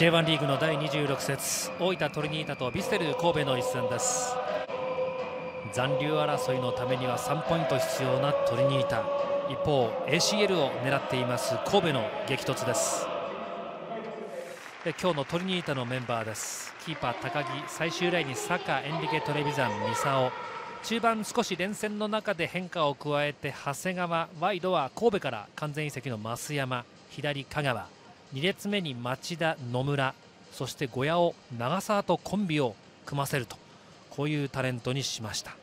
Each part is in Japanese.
J1 リーグの第26節大分トリニータとヴィッセル神戸の一戦です。残留争いのためには3ポイント必要なトリニータ。一方 ACL を狙っています神戸の激突です。で今日のトリニータのメンバーです。キーパー高木最終ラインにサカエンリケ・トレビザン三竿中盤少し連戦の中で変化を加えて長谷川ワイドは神戸から完全移籍の増山左香川。2列目に町田野村そして小屋を長澤とコンビを組ませるとこういうタレントにしました。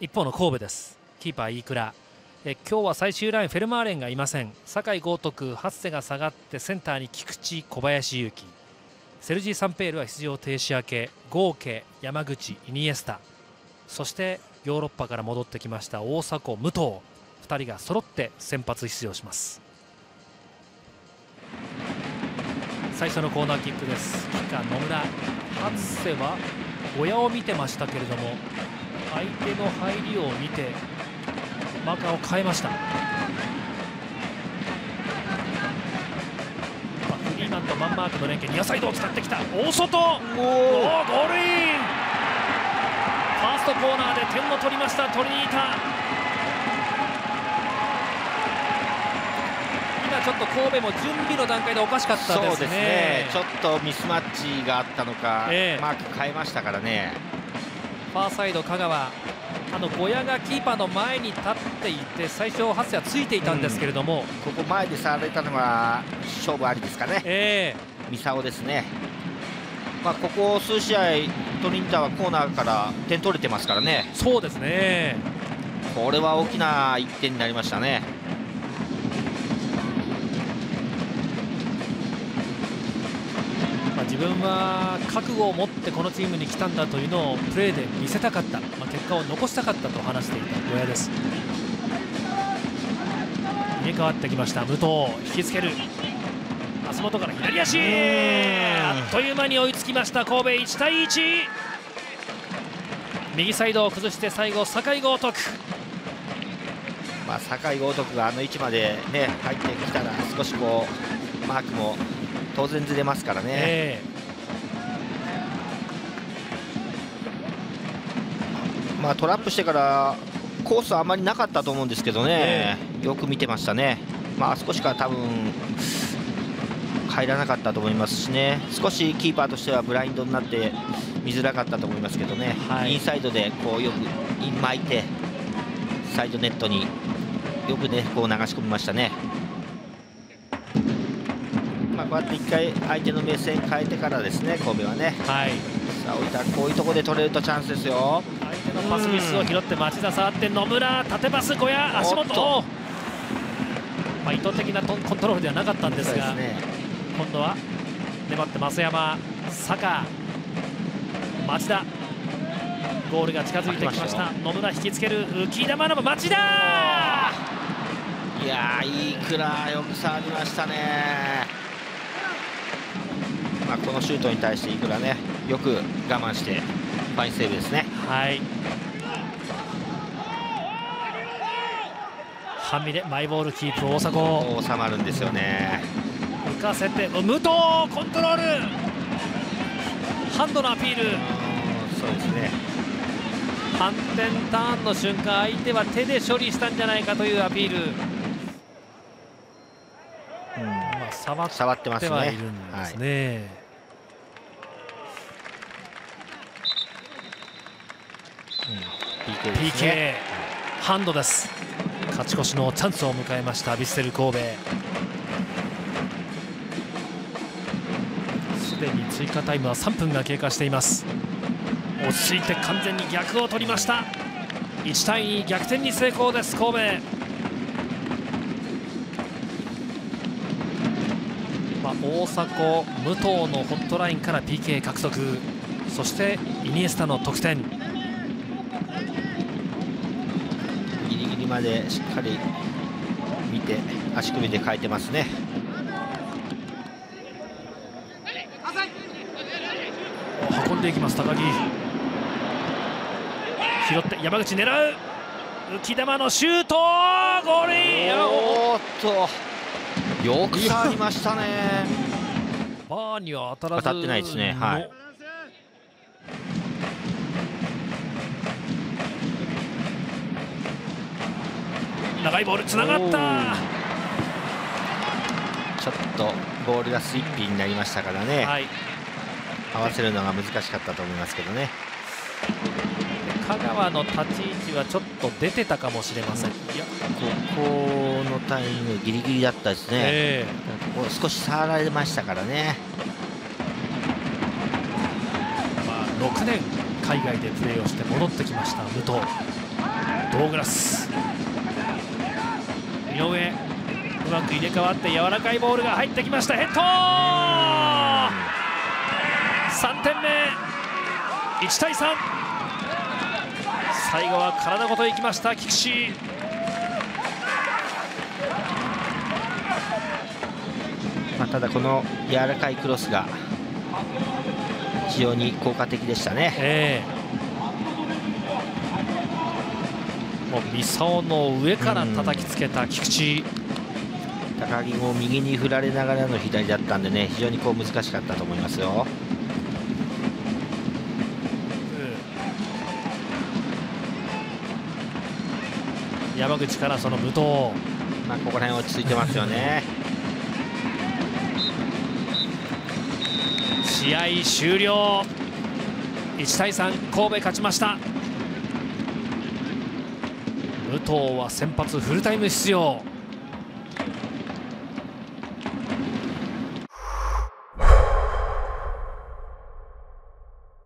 一方の神戸です。キーパー飯倉。え今日は最終ラインフェルマーレンがいません。酒井豪徳初瀬が下がってセンターに菊池小林勇輝セルジー・サンペールは出場停止明け豪家山口イニエスタ。そしてヨーロッパから戻ってきました大迫武藤。2人が揃って先発出場します。最初のコーナーキックです。キッカー野村初瀬は親を見てましたけれども相手の入りを見てマーカーを変えました。フリーマンとマンマークの連携ニアサイドを使ってきた。大外ゴールイン。ファーストコーナーで点を取りましたトリニータちょっと神戸も準備の段階でおかしかったですね、ね、ちょっとミスマッチがあったのか、えー、マーク変えましたからね。ファーサイド香川あの小屋がキーパーの前に立っていて最初、ハッセはついていたんですけれども、うん、ここ前で触られたのは勝負ありですかね、えー、三竿ですね、まあ、ここ数試合、トリンターはコーナーから点取れてますからね、そうですね。これは大きな1点になりましたね。自分は覚悟を持ってこのチームに来たんだというのをプレーで見せたかった、まあ、結果を残したかったと話していた小屋です。入れ替わってきました武藤。引きつける。足元から左足。あっという間に追いつきました。神戸1対1右サイドを崩して最後酒井豪徳。まあ、酒井豪徳があの位置まで、ね、入ってきたら少しこうマークも当然ずれますからね、えー、まあ、トラップしてからコースはあまりなかったと思うんですけどね、えー、よく見てましたね、まあ、少しから多分入らなかったと思いますしね。少しキーパーとしてはブラインドになって見づらかったと思いますけどね、はい、インサイドでこうよく巻いてサイドネットによくねこう流し込みましたね。こうやって1回相手の目線変えてからですね神戸はね、はい、さあ置いたこういうところで取れるとチャンスですよ。相手のパスミスを拾って町田触って野村縦パス小屋足元。まあ、意図的なコントロールではなかったんですが、ね、今度は粘って増山坂町田。ゴールが近づいてきました。野村引きつける。浮き玉の町田!いやいいくらよく触りましたねまあ、このシュートに対していくらねよく我慢してファインセーブですね。はい。半身でマイボールキープ大迫。収まるんですよね。浮かせて武藤コントロール。ハンドのアピール。そうですね。反転ターンの瞬間相手は手で処理したんじゃないかというアピール、うんまあ、触ってはい。るん。ですね、PK, PK ハンドです。勝ち越しのチャンスを迎えましたヴィッセル神戸。すでに追加タイムは3分が経過しています。落ち着いて完全に逆を取りました。1対2逆転に成功です神戸大迫、武藤のホットラインから PK 獲得。そしてイニエスタの得点。までしっかり見て足首で変えてますね。運んでいきます高木。拾って山口狙う。浮き玉のシュートゴールイン。おっとよく触りましたね。バーには当たらず当たってないですね。はい。長いボールつながった。ちょっとボールがスイッピーになりましたからね、はい、合わせるのが難しかったと思いますけどね香川の立ち位置はちょっと出てたかもしれません、いやここのタイミングギリギリだったですね、えここ少し触られましたからね。ーまあ、6年海外でプレーをして戻ってきました武藤。ドーグラス。井上。うまく入れ替わって柔らかいボールが入ってきました。ヘッド。3点目。1対3最後は体ごといきました菊池。まあ、ただこの柔らかいクロスが非常に効果的でしたね。ええ。もうの上から叩きつけた菊池、高木も右に振られながらの左だったんでね非常にこう難しかったと思いますよ山口からその武藤。まあここら辺落ち着いてますよね。試合終了。1対3神戸勝ちました。武藤は先発フルタイム出場